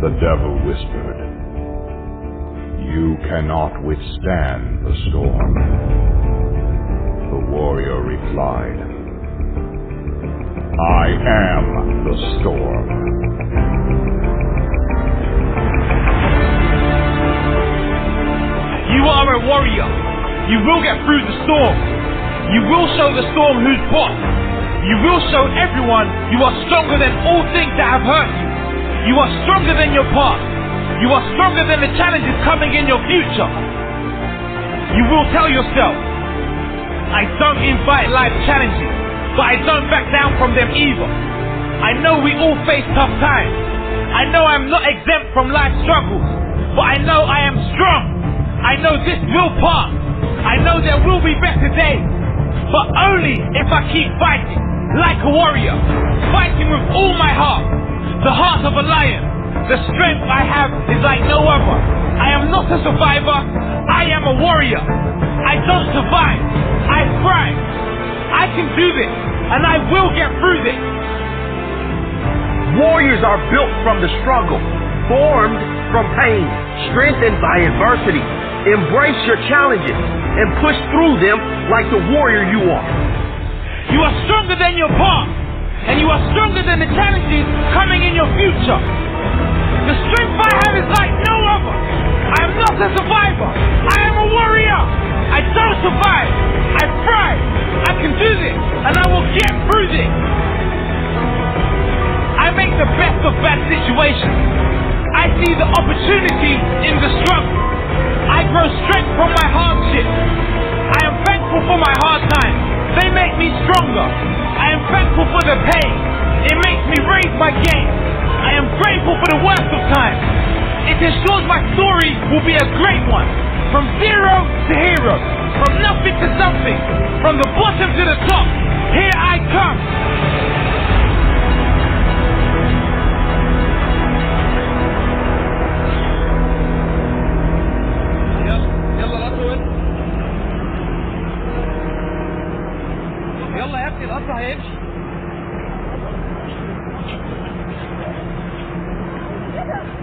The devil whispered, You cannot withstand the storm. The warrior replied, I am the storm. You are a warrior. You will get through the storm. You will show the storm who's boss. You will show everyone you are stronger than all things that have hurt you. You are stronger than your past. You are stronger than the challenges coming in your future. You will tell yourself, I don't invite life challenges, but I don't back down from them either. I know we all face tough times. I know I'm not exempt from life struggles, but I know I am strong. I know this will pass. I know there will be better days, but only if I keep fighting like a warrior, of a lion. The strength I have is like no other. I am not a survivor, I am a warrior. I don't survive, I thrive. I can do this, and I will get through this. Warriors are built from the struggle, formed from pain, strengthened by adversity. Embrace your challenges and push through them like the warrior you are. You are stronger than your past, and you are stronger than the challenges coming in your future. The strength I have is like no other. I am not a survivor. I am a warrior. I don't survive. I thrive. I can do this, and I will get through this. I make the best of bad situations. I see the opportunity in the struggle. I grow strength for the pain. It makes me raise my game. I am grateful for the worst of times. It ensures my story will be a great one. From zero to hero. From nothing to something. From the bottom to the top. Here I come. يلا القطر وين يلا يا ابني القطر هيمشي Thank you.